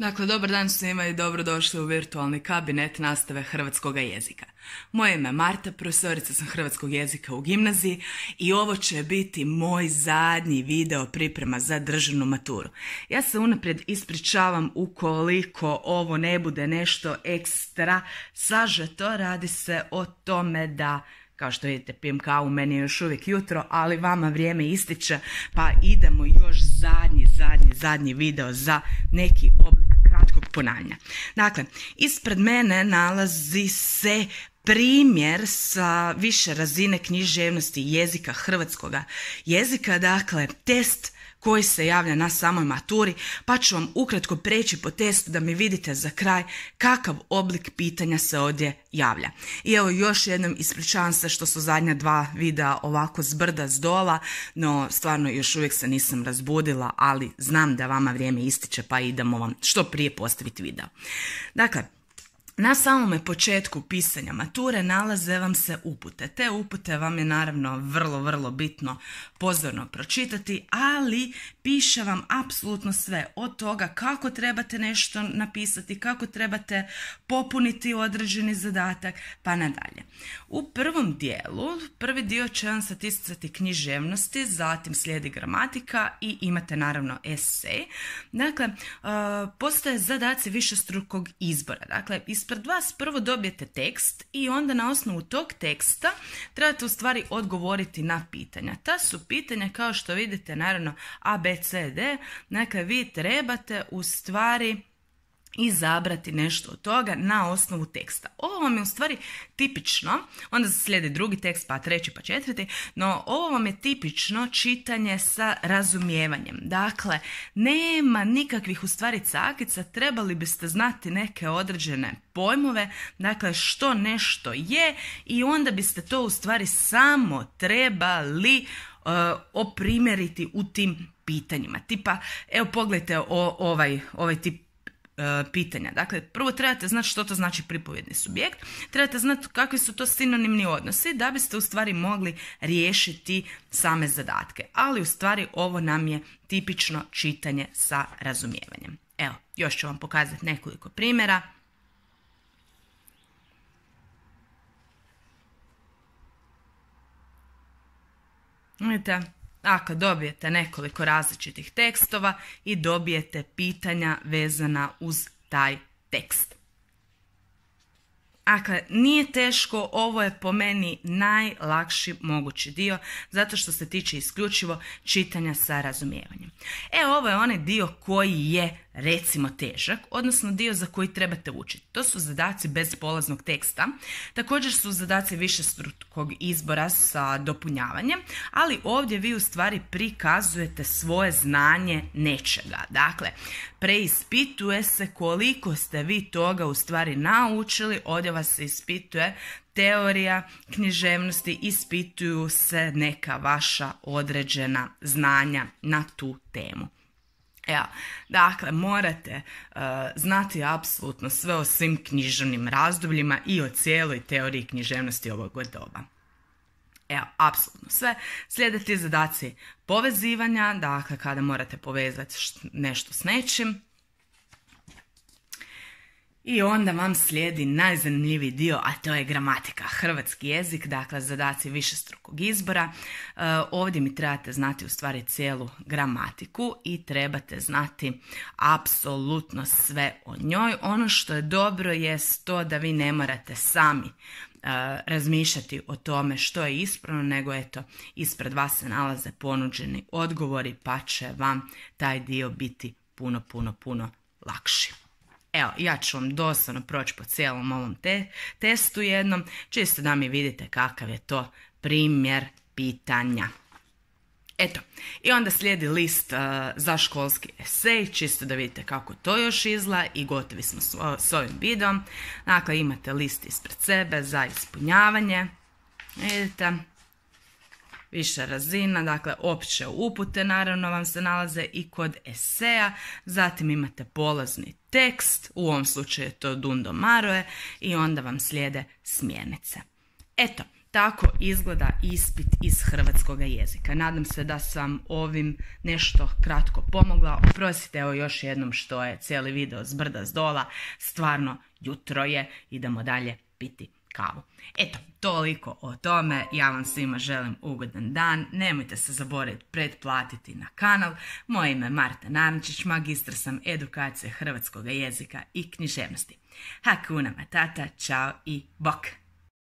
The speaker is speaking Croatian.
Dakle, dobar dan svima i dobrodošli u virtualni kabinet nastave hrvatskog jezika. Moje ime je Marta, profesorica sam hrvatskog jezika u gimnaziji i ovo će biti moj zadnji video priprema za državnu maturu. Ja se unaprijed ispričavam ukoliko ovo ne bude nešto ekstra sažeto, radi se o tome da kao što vidite pijem kavu, meni je još uvijek jutro, ali vama vrijeme ističe pa idemo još zadnji, zadnji, zadnji video za neki oblik ponavljanja. Dakle, ispred mene nalazi se primjer sa više razine književnosti jezika hrvatskoga jezika, dakle test koji se javlja na samoj maturi, pa ću vam ukratko preći po testu da mi vidite za kraj kakav oblik pitanja se ovdje javlja. I evo još jednom ispričavam se što su zadnja dva videa ovako zbrda s dola, no stvarno još uvijek se nisam razbudila, ali znam da vama vrijeme ističe pa idemo vam što prije postaviti video. Dakle, na samome početku pisanja mature nalaze vam se upute. Te upute vam je naravno vrlo, vrlo bitno pozorno pročitati, ali piše vam apsolutno sve od toga kako trebate nešto napisati, kako trebate popuniti određeni zadatak, pa nadalje. U prvom dijelu, prvi dio će vam satisticati književnosti, zatim slijedi gramatika i imate naravno esej. Dakle, postoje zadaci višestrukog izbora. Dakle, ispred vas prvo dobijete tekst i onda na osnovu tog teksta trebate u stvari odgovoriti na pitanja. Ta su pitanja kao što vidite naravno A, B, C, D. Dakle, vi trebate u stvari izabrati nešto od toga na osnovu teksta. Ovo vam je u stvari tipično, onda se slijedi drugi tekst, pa treći, pa četvrti, no ovo vam je tipično čitanje sa razumijevanjem. Dakle, nema nikakvih u stvari cakica, trebali biste znati neke određene pojmove, dakle što nešto je i onda biste to u stvari samo trebali uh, oprimjeriti u tim pitanjima. Tipa, evo pogledajte o, ovaj, ovaj tip pitanja. Dakle, prvo trebate znati što to znači pripovjedni subjekt, trebate znati kakvi su to sinonimni odnosi da biste u stvari mogli riješiti same zadatke. Ali u stvari ovo nam je tipično čitanje sa razumijevanjem. Evo, još ću vam pokazati nekoliko primjera. Vidite, Dakle, dobijete nekoliko različitih tekstova i dobijete pitanja vezana uz taj tekst. Dakle, nije teško, ovo je po meni najlakši mogući dio zato što se tiče isključivo čitanja sa razumijevanjem. E, ovo je onaj dio koji je recimo težak, odnosno dio za koji trebate učiti. To su zadaci bez polaznog teksta. Također su zadaci višestrukog izbora sa dopunjavanjem, ali ovdje vi u stvari prikazujete svoje znanje nečega. Dakle, preispituje se koliko ste vi toga u stvari naučili, ovdje vas se ispituje teorija književnosti, ispituju se neka vaša određena znanja na tu temu. Evo, dakle, morate uh, znati apsolutno sve o svim književnim razdobljima i o cijeloj teoriji književnosti ovog doba. Evo, apsolutno sve. Slijede zadaci povezivanja, dakle kada morate povezati nešto s nečim. I onda vam slijedi najzanimljiviji dio, a to je gramatika, hrvatski jezik, dakle zadaci višestrukog izbora. E, ovdje mi trebate znati u stvari cijelu gramatiku i trebate znati apsolutno sve o njoj. Ono što je dobro je to da vi ne morate sami e, razmišljati o tome što je ispravno, nego eto, ispred vas se nalaze ponuđeni odgovori pa će vam taj dio biti puno, puno, puno lakši. Evo, ja ću vam doslovno proći po cijelom ovom te testu jednom, čisto da mi vidite kakav je to primjer pitanja. Eto, i onda slijedi list uh, za školski esej, čisto da vidite kako to još izla i gotovi smo s, s ovim videom. Dakle, imate list ispred sebe za ispunjavanje. Vidite, Viša razina, dakle opće upute naravno vam se nalaze i kod eseja, zatim imate polazni tekst, u ovom slučaju je to Dundo Maroje i onda vam slijede smjernice. Eto, Tako izgleda ispit iz hrvatskog jezika. Nadam se da sam ovim nešto kratko pomogla. Oprostite evo još jednom što je cijeli video s brda s dola. Stvarno jutro je, idemo dalje piti kavu. Eto, toliko o tome. Ja vam svima želim ugodan dan. Nemojte se zaboraviti pretplatiti na kanal. Moje ime je Marta Namčić, magistra sam edukacije hrvatskog jezika i književnosti. Hakuna matata, čao i bok!